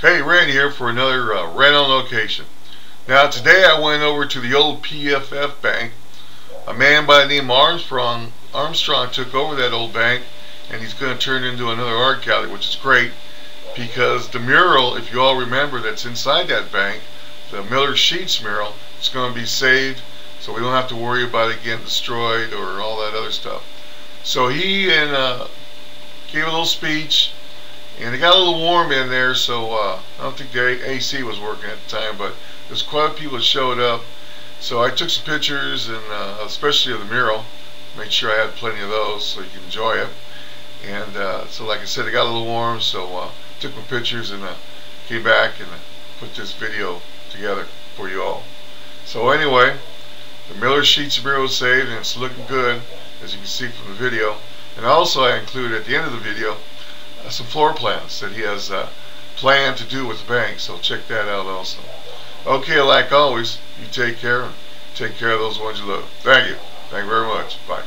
Hey, Randy here for another uh, Ren on location. Now today I went over to the old PFF bank. A man by the name of Armstrong Armstrong took over that old bank and he's going to turn it into another art gallery, which is great because the mural, if you all remember, that's inside that bank, the Millard Sheets mural, is going to be saved so we don't have to worry about it getting destroyed or all that other stuff. So he and uh, gave a little speech and it got a little warm in there, so uh, I don't think the AC was working at the time, but there's quite a few people showed up. So I took some pictures, and uh, especially of the mural. Made sure I had plenty of those so you can enjoy it. And uh, so, like I said, it got a little warm, so uh, took my pictures and uh, came back and uh, put this video together for you all. So anyway, the Millard Sheets mural saved, and it's looking good, as you can see from the video. And also, I include at the end of the video some floor plans that he has planned to do with the bank. So check that out also. Okay, like always, you take care. Take care of those ones you love. Thank you. Thank you very much. Bye.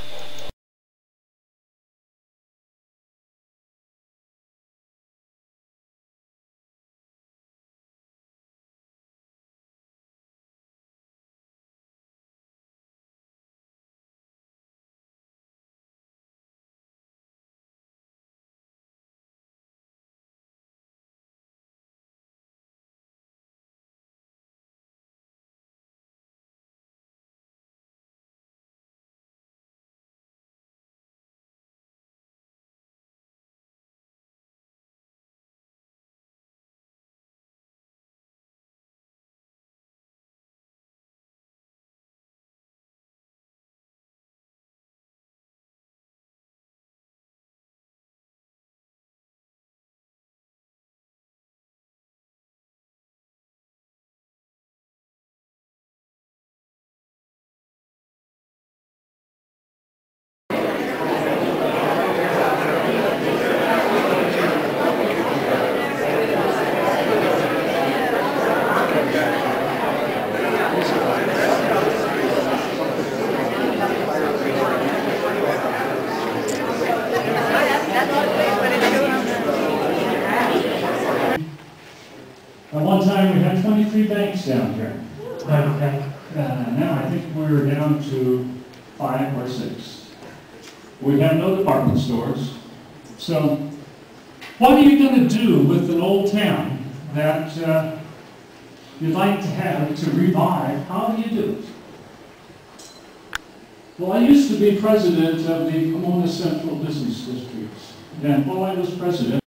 At one time, we had 23 banks down here. Okay. Uh, Now, I think we're down to five or six. We have no department stores. So what are you going to do with an old town that uh, you'd like to have to revive? How do you do it? Well, I used to be president of the Pomona Central Business District. And while I was president,